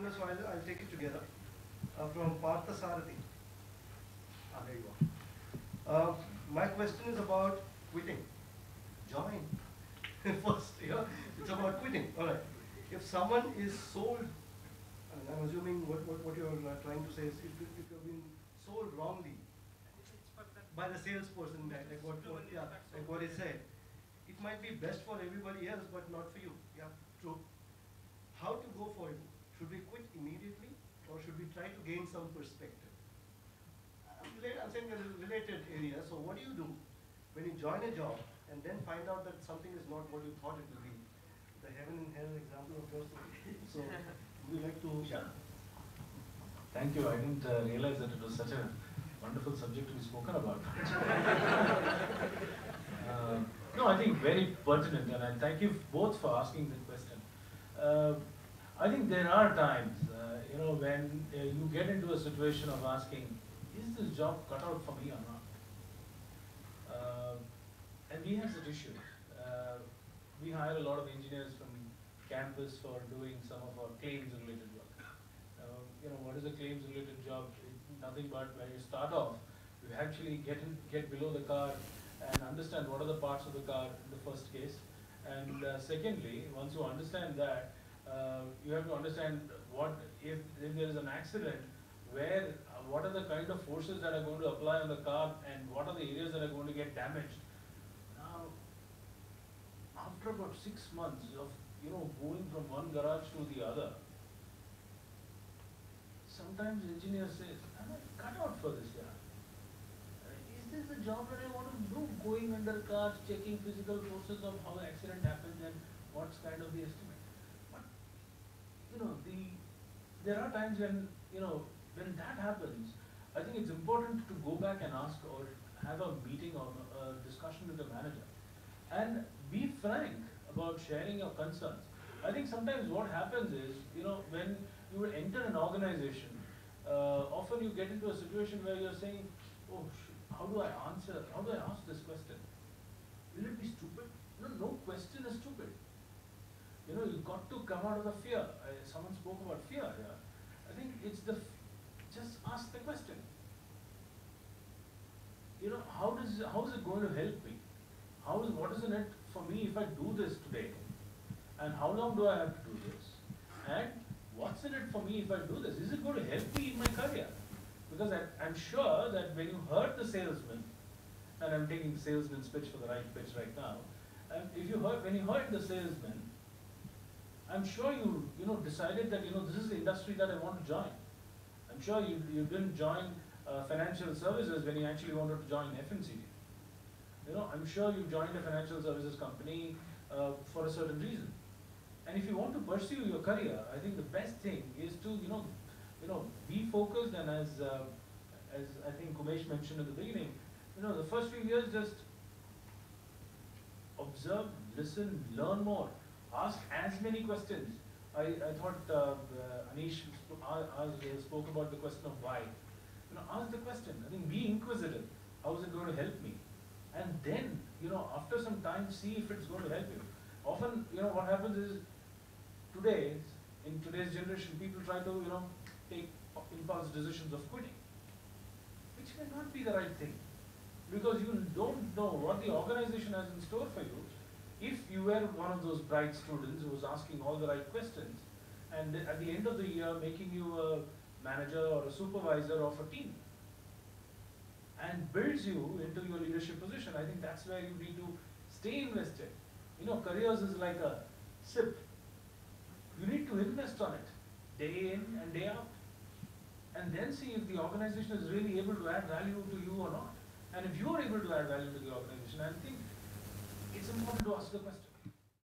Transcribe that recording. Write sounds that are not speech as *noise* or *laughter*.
similar, so I'll, I'll take it together. Uh, from Partha Sarathi. Ah, there you go. Uh, my question is about quitting. Join. *laughs* First, know, it's about quitting. All right. If someone is sold, and I'm assuming what, what, what you're uh, trying to say is if, if you've been sold wrongly by the salesperson, like, like what, what, yeah, like what he said, it might be best for everybody else, but not for you. Yeah, true. How to go for it? Should we quit immediately, or should we try to gain some perspective? I'm saying a related area, so what do you do when you join a job and then find out that something is not what you thought it would be? The heaven and hell example of yours, *laughs* so would you like to? Yeah. Thank you. I didn't uh, realize that it was such a wonderful subject to be spoken about. *laughs* Uh, no, I think very pertinent, and I thank you both for asking the question. Uh, I think there are times, uh, you know, when uh, you get into a situation of asking, is this job cut out for me or not? Uh, and we have such issues. Uh, we hire a lot of engineers from campus for doing some of our claims related work. Uh, you know, what is a claims related job? It- Nothing but when you start off, you actually get in, get below the car and understand what are the parts of the car in the first case. And uh, secondly, once you understand that, uh, you have to understand what, if, if there is an accident, where, uh, what are the kind of forces that are going to apply on the car and what are the areas that are going to get damaged. Now, after about six months of, you know, going from one garage to the other, sometimes engineer says, am cut out for this? Uh, Is this the job that I want to do, going under cars, checking physical forces of how accident happened and what's kind of the estimate? But, you know, the, there are times when, you know, when that happens, I think it's important to go back and ask or have a meeting or a discussion with the manager and be frank about sharing your concerns. I think sometimes what happens is, you know, when you enter an organization, uh, often you get into a situation where you're saying, oh, how do I answer, how do I ask this question? Will it be stupid? No, no question is stupid. You know, you've got to come out of the fear. Uh, someone spoke about fear here. I think it's the, just ask the question. You know, how does, how is it going to help me? How is, what is in it for me if I do this today? And how long do I have to do this? And what's in it for me if I do this? Is it going to help me in my career? Because I, I'm sure that when you heard the salesman, and I'm taking the salesman's pitch for the right pitch right now, and if you heard, when you heard the salesman, I'm sure you, you know, decided that, you know, this is the industry that I want to join. I'm sure you, you didn't join uh, financial services when you actually wanted to join FMCG. You know, I'm sure you joined a financial services company uh, for a certain reason. And if you want to pursue your career, I think the best thing is to, you know, you know, be focused and as, uh, as I think Kumesh mentioned at the beginning, you know, the first few years just observe, listen, learn more, ask as many questions. I, I thought uh, uh, Anish uh, uh, spoke about the question of why. You know, ask the question. I think be inquisitive. How is it going to help me? And then, you know, after some time, see if it's going to help you. Often, you know, what happens is today, in today's generation, people try to, you know, take impulse decisions of quitting, which may not be the right thing. Because you don't know what the organization has in store for you. If you were one of those bright students who was asking all the right questions, and at the end of the year, making you a manager or a supervisor of a team, and builds you into your leadership position, I think that's where you need to stay invested. You know, careers is like a sip. You need to invest on it, day in and day out. And then see if the organization is really able to add value to you or not. And if you are able to add value to the organization, I think it's important to ask the question.